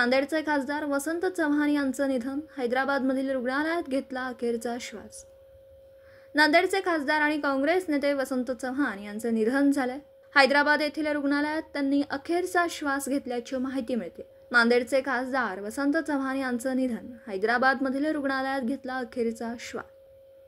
नांदेडचे खासदार वसंत चव्हाण यांचं निधन हैदराबादमधील रुग्णालयात घेतला अखेरचा श्वास. नांदेडचे खासदार आणि काँग्रेस नेते वसंत चव्हाण यांचं निधन झालंय. हैदराबाद येथील रुग्णालयात त्यांनी अखेरचा श्वास घेतल्याची माहिती मिळते. नांदेडचे खासदार वसंत चव्हाण यांचं निधन हैदराबादमधील रुग्णालयात घेतला अखेरचा श्वास.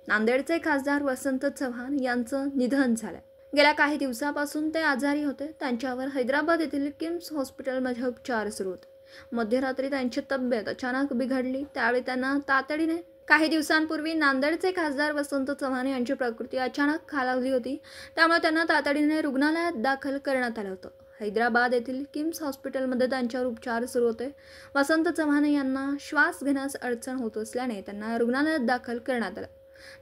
नांदेडचे खासदार वसंत चव्हाण यांचं निधन झालंय. गेल्या काही दिवसापासून ते आजारी होते. त्यांच्यावर हैदराबाद येथील किम्स हॉस्पिटलमध्ये उपचार सुरू होते. मध्यरात्री त्यांची तब्येत अचानक बिघडली. त्यावेळी त्यांना तातडीने काही दिवसांपूर्वी नांदेडचे खासदार वसंत चव्हाण यांची प्रकृती अचानक खालावली होती. त्यामुळे त्यांना तातडीने रुग्णालयात दाखल करण्यात आलं होतं. हैदराबाद येथील किम्स हॉस्पिटलमध्ये त्यांच्यावर उपचार सुरू होते. वसंत चव्हाण यांना श्वास घेण्यास अडचण होत असल्याने त्यांना रुग्णालयात दाखल करण्यात आलं.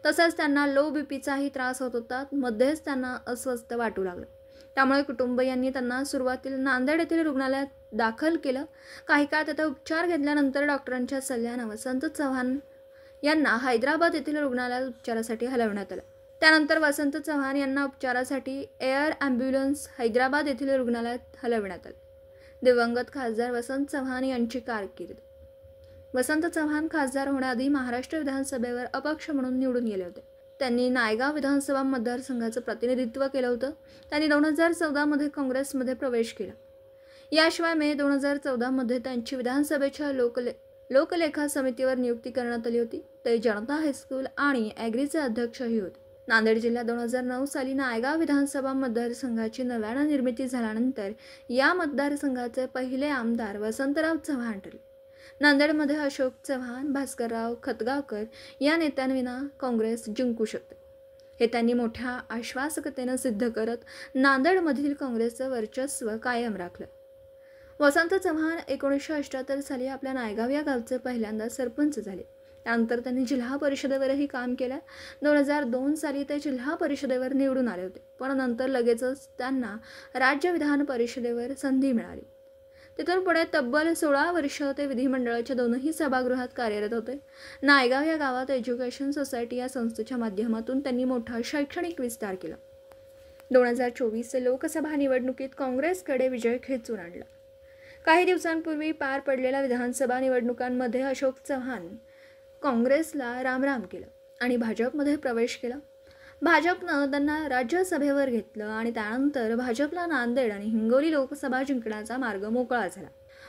तसेच त्यांना लो बीपीचाही त्रास होत होता. मध्येच त्यांना अस्वस्थ वाटू लागलं. त्यामुळे कुटुंबियांनी त्यांना सुरुवातीला नांदेड येथील रुग्णालयात दाखल केलं. काही काळ त्याचा उपचार घेतल्यानंतर डॉक्टरांच्या सल्ल्यानं वसंत चव्हाण यांना हैदराबाद येथील रुग्णालयात उपचारासाठी हलवण्यात आलं. त्यानंतर वसंत चव्हाण यांना उपचारासाठी एअर ॲम्ब्युलन्स हैदराबाद येथील रुग्णालयात हलवण्यात आले. दिवंगत खासदार वसंत चव्हाण यांची कारकीर्द. वसंत चव्हाण खासदार होण्याआधी महाराष्ट्र विधानसभेवर अपक्ष म्हणून निवडून गेले होते. त्यांनी नायगाव विधानसभा मतदारसंघाचं प्रतिनिधित्व केलं होतं. त्यांनी दोन हजार चौदामध्ये काँग्रेसमध्ये प्रवेश केला. याशिवाय मे दोन हजार चौदामध्ये त्यांची विधानसभेच्या लोकले लोकलेखा समितीवर नियुक्ती करण्यात आली होती. ते जनता हायस्कूल आणि ॲग्रीचे अध्यक्षही होते. नांदेड जिल्ह्यात दोन हजार नऊ साली नायगाव विधानसभा मतदारसंघाची नव्यानं निर्मिती झाल्यानंतर या मतदारसंघाचे पहिले आमदार वसंतराव चव्हाण ठरले. नांदेडमध्ये अशोक चव्हाण भास्करराव खतगावकर या नेत्यांविना काँग्रेस जिंकू शकते. हे त्यांनी मोठ्या आश्वासकतेनं सिद्ध करत नांदेडमधील काँग्रेसचं वर्चस्व कायम राखलं. वसंत चव्हाण एकोणीसशे अठ्याहत्तर साली आपल्या नायगाव या गावचे पहिल्यांदा सरपंच झाले. त्यानंतर त्यांनी जिल्हा परिषदेवरही काम केलं. दोन हजार दोन साली ते जिल्हा परिषदेवर निवडून आले होते. पण नंतर लगेचच त्यांना राज्य विधान परिषदेवर संधी मिळाली. तिथून पुढे तब्बल सोळा वर्ष ते विधिमंडळाच्या दोनही सभागृहात कार्यरत होते. नायगाव या गावात एज्युकेशन सोसायटी या संस्थेच्या माध्यमातून त्यांनी मोठा शैक्षणिक विस्तार केला. दोन हजार चोवीस लोकसभा निवडणुकीत काँग्रेसकडे विजय खेचून आणला. काही दिवसांपूर्वी पार पडलेल्या विधानसभा निवडणुकांमध्ये अशोक चव्हाण काँग्रेसला रामराम केलं आणि भाजपमध्ये प्रवेश केला. भाजपनं त्यांना राज्यसभेवर घेतलं आणि त्यानंतर भाजपला नांदेड आणि हिंगोली लोकसभा जिंकण्याचा मार्ग मोकळा झाला.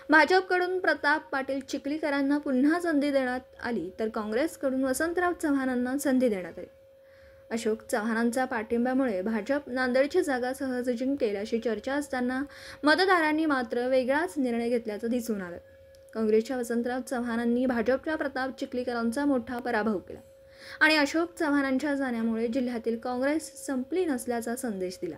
भाजपकडून प्रताप पाटील चिखलीकरांना पुन्हा संधी देण्यात आली तर काँग्रेसकडून वसंतराव चव्हाणांना संधी देण्यात आली. अशोक चव्हाणांचा पाठिंब्यामुळे भाजप नांदेडची जागा सहज जिंकेल अशी चर्चा असताना मतदारांनी मात्र वेगळाच निर्णय घेतल्याचं दिसून आलं. काँग्रेसच्या वसंतराव चव्हाणांनी भाजपच्या प्रताप चिखलीकरांचा मोठा पराभव केला. आणि अशोक चव्हाणांच्या जाण्यामुळे जिल्ह्यातील काँग्रेस संपली नसल्याचा संदेश दिला.